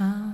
time.